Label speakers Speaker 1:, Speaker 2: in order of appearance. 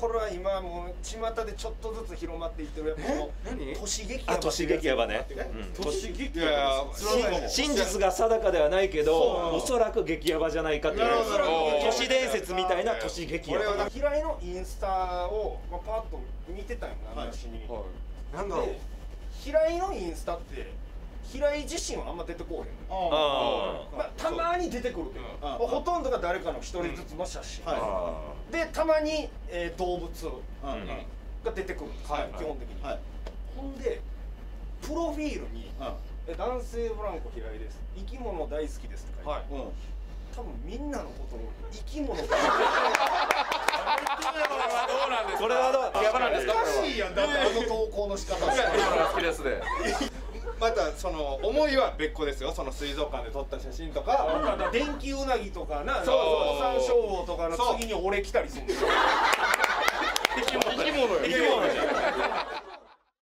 Speaker 1: これは今もう巷でちょっとずつ広まっていってるやっぱこの
Speaker 2: 何？
Speaker 1: 都市劇
Speaker 3: あ都市劇ヤバね、
Speaker 2: 都市劇
Speaker 3: 真実が定かではないけどおそらく激ヤバじゃないかっていう。都市伝説みたいな都市劇ヤバ
Speaker 1: 平井のインスタを、まあ、パッと見てたんよな
Speaker 4: はい。
Speaker 1: 話に、
Speaker 2: なんだろう。
Speaker 1: で平井のインスタって平井自身はあんま出てこうへん。まあ、たまに出てくるけど、
Speaker 4: うん
Speaker 1: ほとんどが誰かの一人ずつの写真、
Speaker 4: はい。
Speaker 3: あ
Speaker 1: でたまに、えー動物が出てくるんです、
Speaker 4: はい
Speaker 1: 基本的に、
Speaker 4: はい。
Speaker 1: ほんでプロフィールに
Speaker 4: うん。
Speaker 1: え「男性ブランコ平井です。生き物大好きです」って書いて
Speaker 2: はい。
Speaker 4: うん。
Speaker 1: 多分みんなのことを生き物が
Speaker 2: どうなんですか？
Speaker 3: これはどう
Speaker 2: やばなんですか？
Speaker 1: おかしいやん。だってあの投稿の仕方。
Speaker 2: 好きですで
Speaker 4: またその思いは別個ですよ。その水族館で撮った写真とか
Speaker 1: 電気うなぎとかな
Speaker 4: そうそう
Speaker 1: オサンショウウオとかの次に俺来たりするんですよ